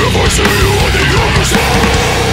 If I see you on the other side